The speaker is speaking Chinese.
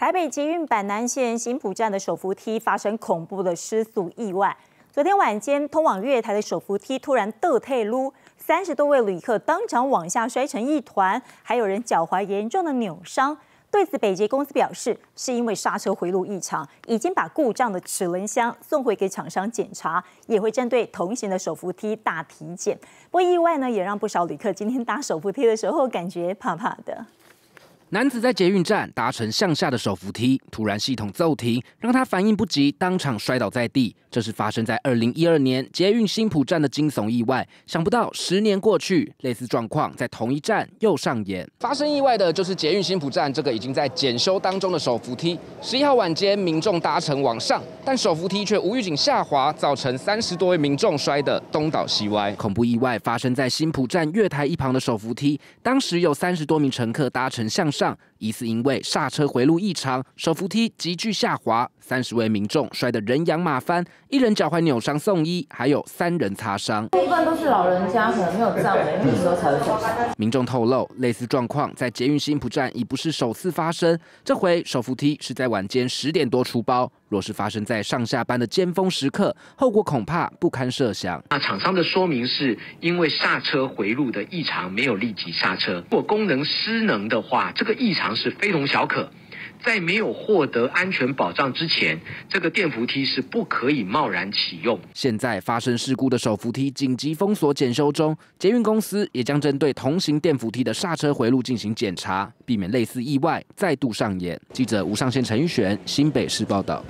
台北捷运板南线新浦站的手扶梯发生恐怖的失速意外。昨天晚间，通往月台的手扶梯突然倒退撸，三十多位旅客当场往下摔成一团，还有人脚踝严重的扭伤。对此，北捷公司表示，是因为刹车回路异常，已经把故障的齿轮箱送回给厂商检查，也会针对同行的手扶梯大体检。不过意外呢，也让不少旅客今天搭手扶梯的时候感觉怕怕的。男子在捷运站搭乘向下的手扶梯，突然系统骤停，让他反应不及，当场摔倒在地。这是发生在二零一二年捷运新浦站的惊悚意外。想不到十年过去，类似状况在同一站又上演。发生意外的就是捷运新浦站这个已经在检修当中的手扶梯。十一号晚间，民众搭乘往上，但手扶梯却无预警下滑，造成三十多位民众摔得东倒西歪。恐怖意外发生在新浦站月台一旁的手扶梯，当时有三十多名乘客搭乘向上。疑似因为刹车回路异常，手扶梯急剧下滑，三十位民众摔得人仰马翻，一人脚踝扭伤送医，还有三人擦伤。一般都是老人家，可能没有站稳，那时候才会受伤。民众透露，类似状况在捷运新浦站已不是首次发生，这回手扶梯是在晚间十点多出包。若是发生在上下班的尖峰时刻，后果恐怕不堪设想。那厂商的说明是因为刹车回路的异常，没有立即刹车。如果功能失能的话，这个异常是非同小可。在没有获得安全保障之前，这个电扶梯是不可以贸然启用。现在发生事故的手扶梯紧急封锁检修中，捷运公司也将针对同型电扶梯的刹车回路进行检查，避免类似意外再度上演。记者吴上线陈玉璇新北市报道。